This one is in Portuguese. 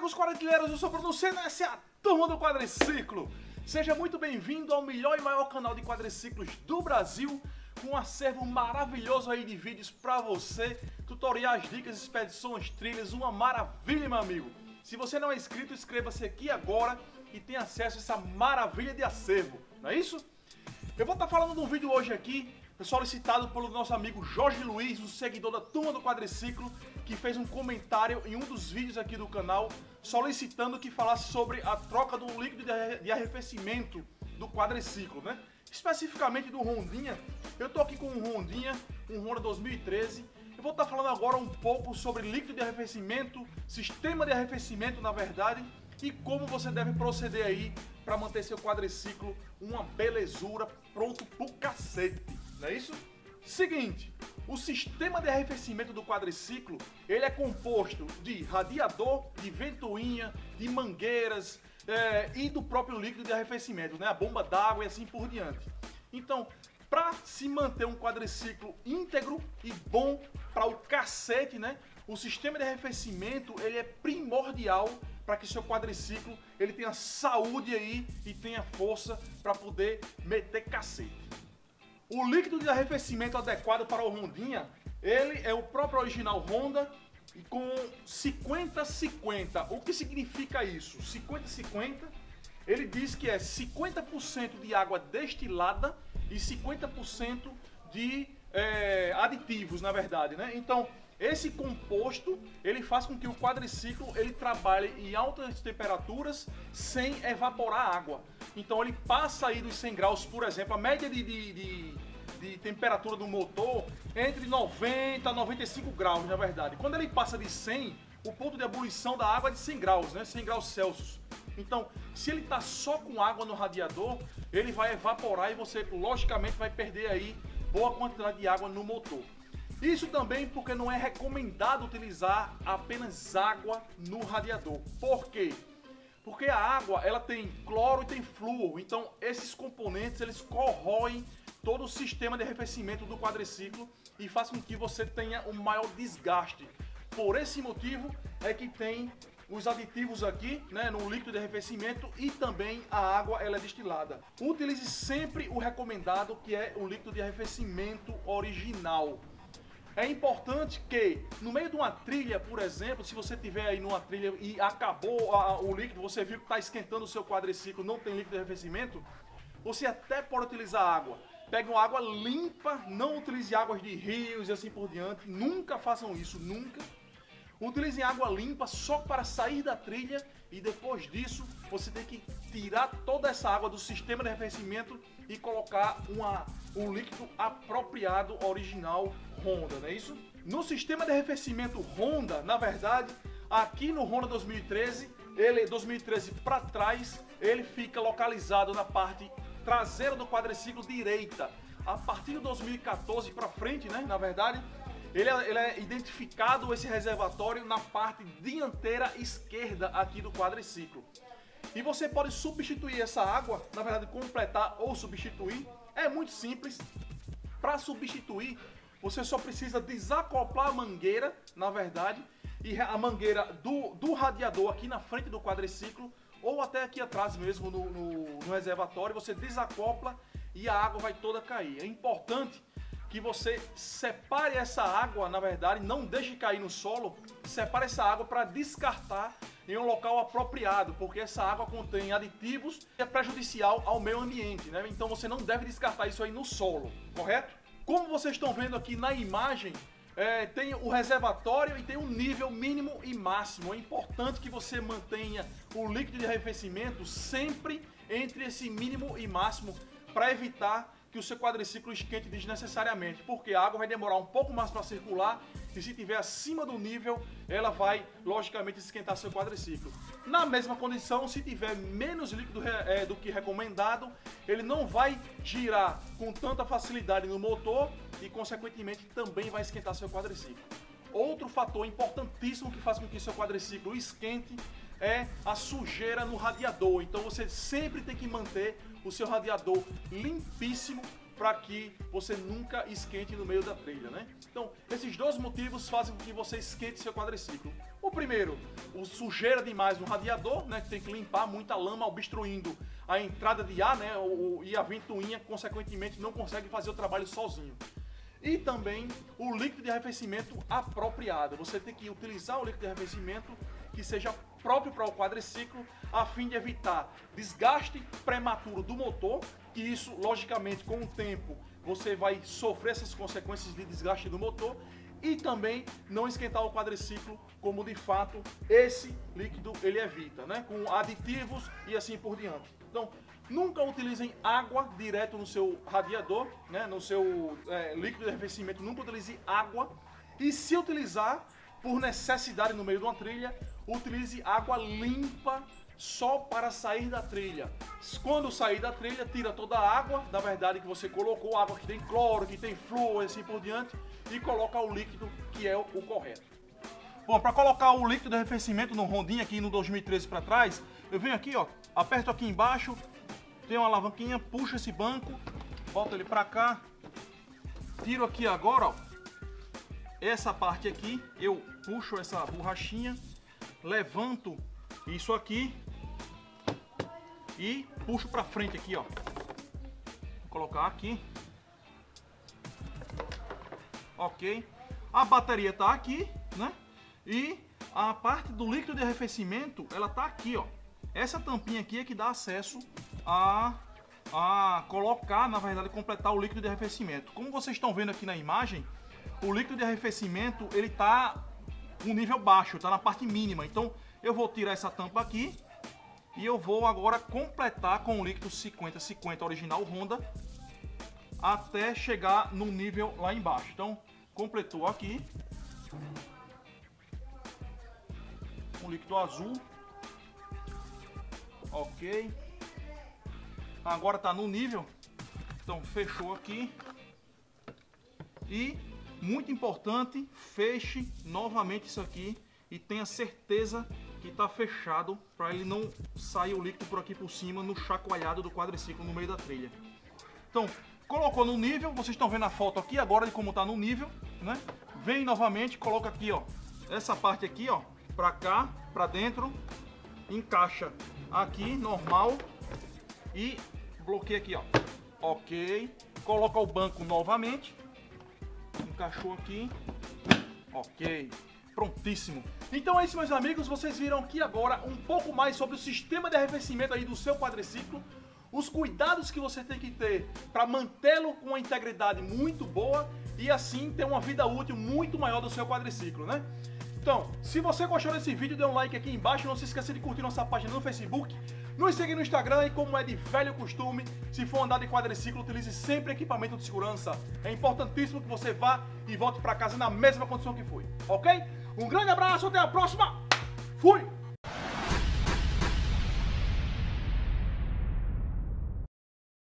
amigos quadrilheiros, eu sou Bruno Senna, essa é a turma do quadriciclo. Seja muito bem-vindo ao melhor e maior canal de quadriciclos do Brasil, com um acervo maravilhoso aí de vídeos pra você, tutoriais, dicas, expedições, trilhas, uma maravilha, meu amigo. Se você não é inscrito, inscreva-se aqui agora e tenha acesso a essa maravilha de acervo, não é isso? Eu vou estar falando de um vídeo hoje aqui solicitado pelo nosso amigo Jorge Luiz, um seguidor da Turma do Quadriciclo, que fez um comentário em um dos vídeos aqui do canal, solicitando que falasse sobre a troca do líquido de arrefecimento do quadriciclo, né? Especificamente do Rondinha. Eu tô aqui com um Rondinha, um Honda 2013. Eu vou estar falando agora um pouco sobre líquido de arrefecimento, sistema de arrefecimento, na verdade, e como você deve proceder aí para manter seu quadriciclo uma belezura, pronto pro cacete não é isso? Seguinte, o sistema de arrefecimento do quadriciclo, ele é composto de radiador, de ventoinha, de mangueiras é, e do próprio líquido de arrefecimento, né? a bomba d'água e assim por diante. Então, para se manter um quadriciclo íntegro e bom para o cacete, né? O sistema de arrefecimento ele é primordial para que seu quadriciclo ele tenha saúde aí e tenha força para poder meter cacete. O líquido de arrefecimento adequado para o Rondinha, ele é o próprio original Honda e com 50-50. O que significa isso? 50-50, ele diz que é 50% de água destilada e 50% de é, aditivos, na verdade, né? Então, esse composto, ele faz com que o quadriciclo ele trabalhe em altas temperaturas sem evaporar água. Então ele passa aí dos 100 graus, por exemplo, a média de, de, de, de temperatura do motor é entre 90 a 95 graus, na verdade. Quando ele passa de 100, o ponto de ebulição da água é de 100 graus, né? 100 graus Celsius. Então, se ele está só com água no radiador, ele vai evaporar e você, logicamente, vai perder aí boa quantidade de água no motor. Isso também porque não é recomendado utilizar apenas água no radiador. Por quê? Porque a água ela tem cloro e tem flúor, então esses componentes eles corroem todo o sistema de arrefecimento do quadriciclo e faz com que você tenha um maior desgaste. Por esse motivo é que tem os aditivos aqui, né, no líquido de arrefecimento e também a água ela é destilada. Utilize sempre o recomendado que é o líquido de arrefecimento original. É importante que, no meio de uma trilha, por exemplo, se você tiver aí numa trilha e acabou a, o líquido, você viu que está esquentando o seu quadriciclo, não tem líquido de arrefecimento, você até pode utilizar água. Pegue uma água limpa, não utilize águas de rios e assim por diante. Nunca façam isso, nunca. Utilizem água limpa só para sair da trilha e depois disso você tem que tirar toda essa água do sistema de arrefecimento e colocar uma, um líquido apropriado, original Honda, não é isso? No sistema de arrefecimento Honda, na verdade, aqui no Honda 2013, ele 2013 para trás, ele fica localizado na parte traseira do quadriciclo direita. A partir de 2014 para frente, né, na verdade, ele é, ele é, identificado esse reservatório na parte dianteira esquerda aqui do quadriciclo. E você pode substituir essa água, na verdade completar ou substituir, é muito simples. Para substituir, você só precisa desacoplar a mangueira, na verdade, e a mangueira do, do radiador aqui na frente do quadriciclo, ou até aqui atrás mesmo no, no, no reservatório, você desacopla e a água vai toda cair. É importante que você separe essa água, na verdade, não deixe cair no solo, separe essa água para descartar em um local apropriado, porque essa água contém aditivos e é prejudicial ao meio ambiente, né? Então você não deve descartar isso aí no solo, correto? Como vocês estão vendo aqui na imagem, é, tem o reservatório e tem o nível mínimo e máximo. É importante que você mantenha o líquido de arrefecimento sempre entre esse mínimo e máximo para evitar que o seu quadriciclo esquente desnecessariamente, porque a água vai demorar um pouco mais para circular e se tiver acima do nível, ela vai logicamente esquentar seu quadriciclo. Na mesma condição, se tiver menos líquido é, do que recomendado, ele não vai girar com tanta facilidade no motor e consequentemente também vai esquentar seu quadriciclo. Outro fator importantíssimo que faz com que seu quadriciclo esquente é a sujeira no radiador. Então você sempre tem que manter o seu radiador limpíssimo para que você nunca esquente no meio da trilha, né? Então, esses dois motivos fazem com que você esquente seu quadriciclo. O primeiro, o sujeira demais no radiador, né? Que tem que limpar muita lama obstruindo a entrada de ar, né? O, e a ventoinha, consequentemente, não consegue fazer o trabalho sozinho. E também o líquido de arrefecimento apropriado. Você tem que utilizar o líquido de arrefecimento que seja próprio para o quadriciclo, a fim de evitar desgaste prematuro do motor, que isso, logicamente, com o tempo, você vai sofrer essas consequências de desgaste do motor e também não esquentar o quadriciclo, como de fato esse líquido ele evita, né? Com aditivos e assim por diante. Então, nunca utilizem água direto no seu radiador, né? No seu é, líquido de arrefecimento, nunca utilize água. E se utilizar, por necessidade no meio de uma trilha, utilize água limpa só para sair da trilha. Quando sair da trilha, tira toda a água, da verdade que você colocou, água que tem cloro, que tem flúor e assim por diante, e coloca o líquido que é o, correto. Bom, para colocar o líquido de arrefecimento no rondinho aqui no 2013 para trás, eu venho aqui, ó, aperto aqui embaixo, tem uma alavanquinha, puxo esse banco, volto ele para cá, tiro aqui agora, ó, essa parte aqui, eu puxo essa borrachinha, levanto isso aqui e puxo para frente aqui, ó. Vou colocar aqui. Ok. A bateria tá aqui, né? E a parte do líquido de arrefecimento, ela tá aqui, ó. Essa tampinha aqui é que dá acesso a, a colocar, na verdade, completar o líquido de arrefecimento. Como vocês estão vendo aqui na imagem, o líquido de arrefecimento ele está um nível baixo, está na parte mínima. Então eu vou tirar essa tampa aqui e eu vou agora completar com o líquido 50-50 original Honda até chegar no nível lá embaixo. Então completou aqui um líquido azul, ok. Agora está no nível, então fechou aqui e muito importante, feche novamente isso aqui e tenha certeza que está fechado para ele não sair o líquido por aqui por cima no chacoalhado do quadriciclo no meio da trilha. Então, colocou no nível, vocês estão vendo a foto aqui agora de como está no nível, né? Vem novamente, coloca aqui, ó, essa parte aqui, ó, para cá, para dentro, encaixa aqui, normal, e bloqueia aqui, ó. Ok. Coloca o banco novamente, encaixou aqui. Ok, prontíssimo. Então é isso, meus amigos. Vocês viram aqui agora um pouco mais sobre o sistema de arrefecimento aí do seu quadriciclo. Os cuidados que você tem que ter para mantê-lo com uma integridade muito boa e assim ter uma vida útil muito maior do seu quadriciclo, né? Então, se você gostou desse vídeo, dê um like aqui embaixo. Não se esqueça de curtir nossa página no Facebook. Nos seguir no Instagram e, como é de velho costume, se for andar de quadriciclo, utilize sempre equipamento de segurança. É importantíssimo que você vá e volte para casa na mesma condição que foi, ok? Um grande abraço, até a próxima. Fui!